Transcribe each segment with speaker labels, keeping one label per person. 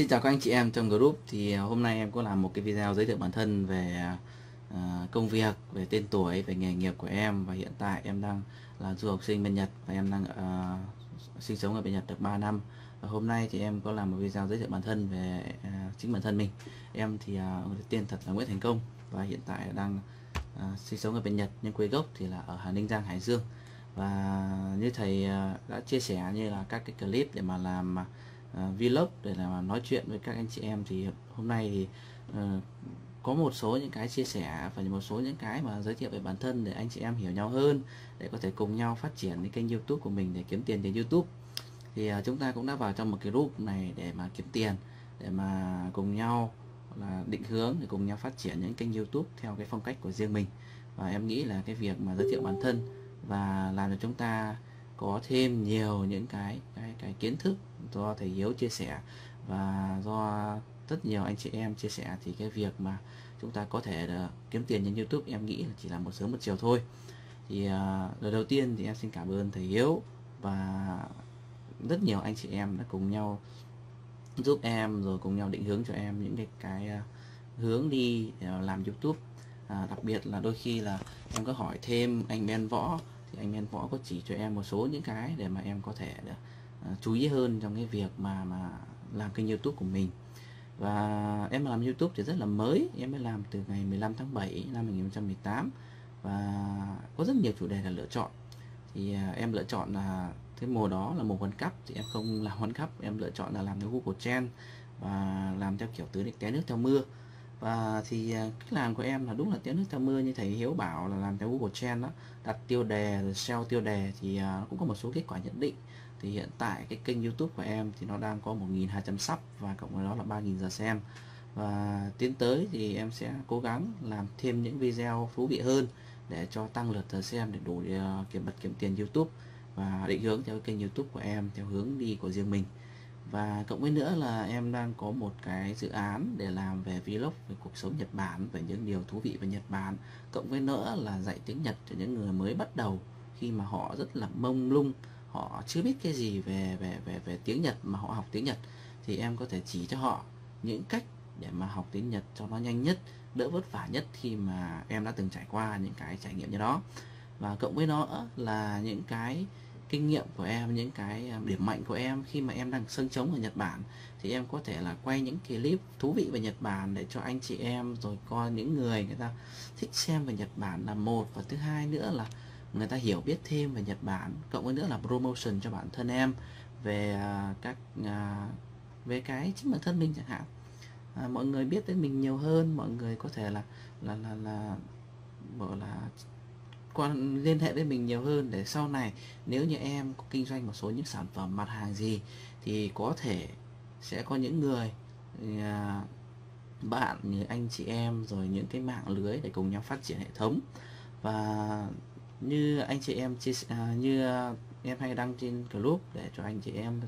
Speaker 1: xin chào các anh chị em trong group. Thì à, hôm nay em có làm một cái video giới thiệu bản thân về à, công việc về tên tuổi về nghề nghiệp của em. Và hiện tại em đang là du học sinh bên Nhật và em đang uh, sinh sống ở bên Nhật được 3 năm. Và hôm nay thì em có làm một video giới thiệu bản thân về uh, chính bản thân mình. Em thì uh, tên thật là Nguyễn Thành Công và hiện tại đang uh, sinh sống ở bên Nhật nhưng quê gốc thì là ở Hà Ninh Giang Hải Dương. Và như thầy uh, đã chia sẻ như là các cái clip để mà làm uh, uh, vlog để là nói chuyện với các anh chị em. Thì hôm nay thì uh, có một số những cái chia sẻ và một số những cái mà giới thiệu về bản thân để anh chị em hiểu nhau hơn để có thể cùng nhau phát triển cái kênh YouTube của mình để kiếm tiền trên YouTube. Thì uh, chúng ta cũng đã vào trong một cái group này để mà kiếm tiền để mà cùng nhau là định hướng để cùng nhau phát triển những kênh YouTube theo cái phong cách của riêng mình. Và em nghĩ là cái việc mà giới thiệu bản thân và làm cho chúng ta có thêm nhiều những cái cái cái kiến thức do thầy Hiếu chia sẻ và do rất nhiều anh chị em chia sẻ thì cái việc mà chúng ta có thể là kiếm tiền trên YouTube em nghĩ là chỉ là một sớm một chiều thôi. Thì uh, lời đầu tiên thì em xin cảm ơn thầy Hiếu và rất nhiều anh chị em đã cùng nhau giúp em rồi cùng nhau định hướng cho em những cái cái uh, hướng đi để làm YouTube. À, đặc biệt là đôi khi là em có hỏi thêm anh Ben Võ thì anh Men Võ có chỉ cho em một số những cái để mà em có thể được, uh, À, chú ý hơn trong cái việc mà mà làm kênh YouTube của mình. Và em làm YouTube thì rất là mới, em mới làm từ ngày 15 tháng 7 năm 2018 và có rất nhiều chủ đề là lựa chọn. Thì à, em lựa chọn là, cái mùa đó là mùa World Cup thì em không làm World Cup, em lựa chọn là làm theo Google Trend và làm theo kiểu tưới té nước theo mưa. Và thì à, cách làm của em là đúng là té nước theo mưa như thầy Hiếu bảo là làm theo Google Trend đó, đặt tiêu đề rồi SEO tiêu đề thì cũng có một số kết quả nhận định thì hiện tại cái kênh YouTube của em thì nó đang có 1.200 sub và cộng với đó là 3.000 giờ xem. Và tiến tới thì em sẽ cố gắng làm thêm những video thú vị hơn để cho tăng lượt giờ xem để đủ để kiếm bật kiếm tiền YouTube và định hướng theo kênh YouTube của em, theo hướng đi của riêng mình. Và cộng với nữa là em đang có một cái dự án để làm về vlog về cuộc sống Nhật Bản, về những điều thú vị về Nhật Bản. Cộng với nữa là dạy tiếng Nhật cho những người mới bắt đầu khi mà họ rất là mông lung họ chưa biết cái gì về về về về tiếng Nhật mà họ học tiếng Nhật, thì em có thể chỉ cho họ những cách để mà học tiếng Nhật cho nó nhanh nhất, đỡ vất vả nhất khi mà em đã từng trải qua những cái trải nghiệm như đó. Và cộng với nó là những cái kinh nghiệm của em, những cái à, điểm mạnh của em khi mà em đang sân chống ở Nhật Bản, thì em có thể là quay những clip thú vị về Nhật Bản để cho anh chị em, rồi coi những người người ta thích xem về Nhật Bản là một, và thứ hai nữa là người ta hiểu biết thêm về Nhật Bản cộng với nữa là promotion cho bản thân em về à, các à, về cái chính bản thân mình chẳng hạn. À, mọi người biết đến mình nhiều hơn mọi người có thể là là là là gọi là quan liên hệ với mình nhiều hơn để sau này nếu như em có kinh doanh một số những sản phẩm mặt hàng gì thì có thể sẽ có những người à, bạn như anh chị em rồi những cái mạng lưới để cùng nhau phát triển hệ thống. Và như anh chị em chia à, như à, em hay đăng trên group để cho anh chị em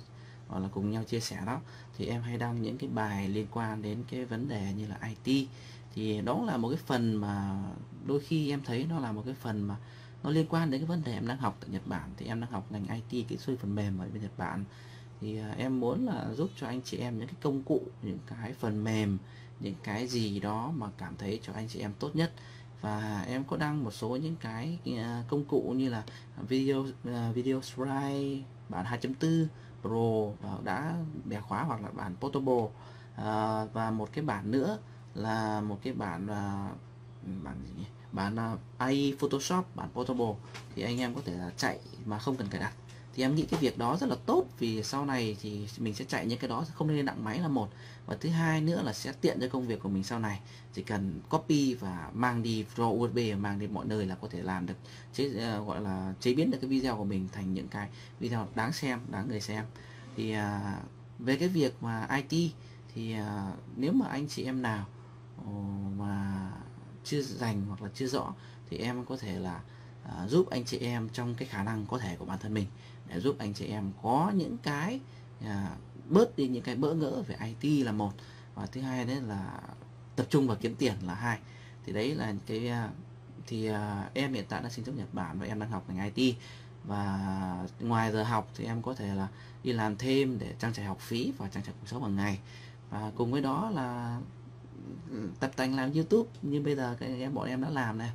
Speaker 1: hoặc là cùng nhau chia sẻ đó thì em hay đăng những cái bài liên quan đến cái vấn đề như là IT thì đó là một cái phần mà đôi khi em thấy nó là một cái phần mà nó liên quan đến cái vấn đề em đang học tại Nhật Bản. Thì em đang học ngành IT kỹ sư phần mềm ở bên Nhật Bản. Thì à, em muốn là giúp cho anh chị em những cái công cụ những cái phần mềm những cái gì đó mà cảm thấy cho anh chị em tốt nhất và em có đăng một số những cái à, công cụ như là video à, video slide bản 2.4 Pro và đã bẻ khóa hoặc là bản Portable. À, và một cái bản nữa là một cái bản à, bản gì nhỉ? bản AI Photoshop bản portable. Thì anh em có thể là chạy mà không cần cài đặt thì em nghĩ cái việc đó rất là tốt vì sau này thì mình sẽ chạy những cái đó không nên nặng máy là một. Và thứ hai nữa là sẽ tiện cho công việc của mình sau này. Chỉ cần copy và mang đi raw USB và mang đi mọi nơi là có thể làm được chế uh, gọi là chế biến được cái video của mình thành những cái video đáng xem đáng người xem. Thì uh, về cái việc mà IT thì uh, nếu mà anh chị em nào ờ, mà chưa dành hoặc là chưa rõ thì em có thể là À, giúp anh chị em trong cái khả năng có thể của bản thân mình để giúp anh chị em có những cái à, bớt đi những cái bỡ ngỡ về IT là một và thứ hai đấy là tập trung vào kiếm tiền là hai. Thì đấy là cái à, thì à, em hiện tại đang sinh sống Nhật Bản và em đang học ngành IT và ngoài giờ học thì em có thể là đi làm thêm để trang trải học phí và trang trải cuộc sống hàng ngày. Và cùng với đó là ừ, tập tành làm YouTube như bây giờ cái em bọn em đã làm này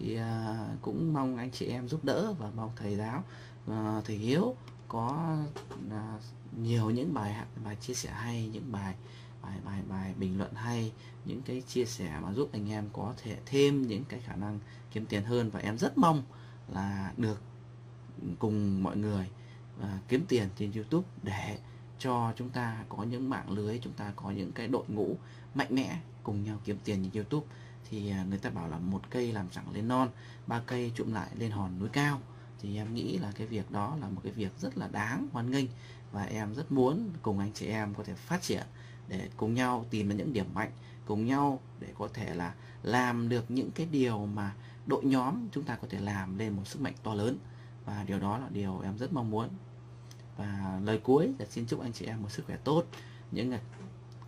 Speaker 1: thì à, cũng mong anh chị em giúp đỡ và mong thầy giáo à, thầy Hiếu có à, nhiều những bài bài chia sẻ hay những bài bài bài bài bình luận hay những cái chia sẻ mà giúp anh em có thể thêm những cái khả năng kiếm tiền hơn. Và em rất mong là được cùng mọi người à, kiếm tiền trên YouTube để cho chúng ta có những mạng lưới chúng ta có những cái đội ngũ mạnh mẽ cùng nhau kiếm tiền trên YouTube thì à, người ta bảo là một cây làm chẳng lên non, ba cây trụm lại lên hòn núi cao. Thì em nghĩ là cái việc đó là một cái việc rất là đáng hoan nghênh và em rất muốn cùng anh chị em có thể phát triển để cùng nhau tìm ra những điểm mạnh, cùng nhau để có thể là làm được những cái điều mà đội nhóm chúng ta có thể làm lên một sức mạnh to lớn. Và điều đó là điều em rất mong muốn. Và lời cuối là xin chúc anh chị em một sức khỏe tốt, những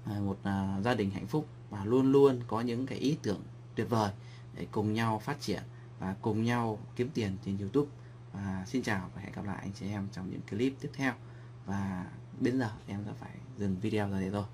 Speaker 1: à, một à, gia đình hạnh phúc và luôn luôn có những cái ý tưởng tuyệt vời để cùng nhau phát triển và cùng nhau kiếm tiền trên YouTube và xin chào và hẹn gặp lại anh chị em trong những clip tiếp theo và đến giờ em đã phải dừng video ra đây rồi.